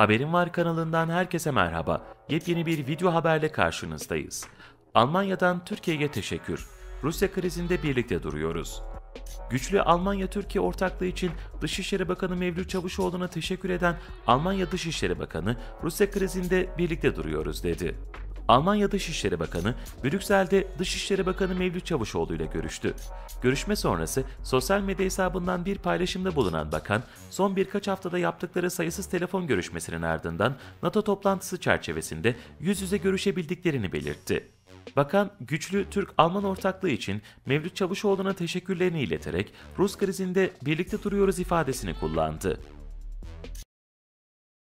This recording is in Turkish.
Haberim Var kanalından herkese merhaba. Yepyeni bir video haberle karşınızdayız. Almanya'dan Türkiye'ye teşekkür. Rusya krizinde birlikte duruyoruz. Güçlü Almanya-Türkiye ortaklığı için Dışişleri Bakanı Mevlüt Çavuşoğlu'na teşekkür eden Almanya Dışişleri Bakanı, Rusya krizinde birlikte duruyoruz dedi. Almanya Dışişleri Bakanı, Brüksel'de Dışişleri Bakanı Mevlüt Çavuşoğlu ile görüştü. Görüşme sonrası sosyal medya hesabından bir paylaşımda bulunan bakan, son birkaç haftada yaptıkları sayısız telefon görüşmesinin ardından NATO toplantısı çerçevesinde yüz yüze görüşebildiklerini belirtti. Bakan, güçlü Türk-Alman ortaklığı için Mevlüt Çavuşoğlu'na teşekkürlerini ileterek Rus krizinde birlikte duruyoruz ifadesini kullandı.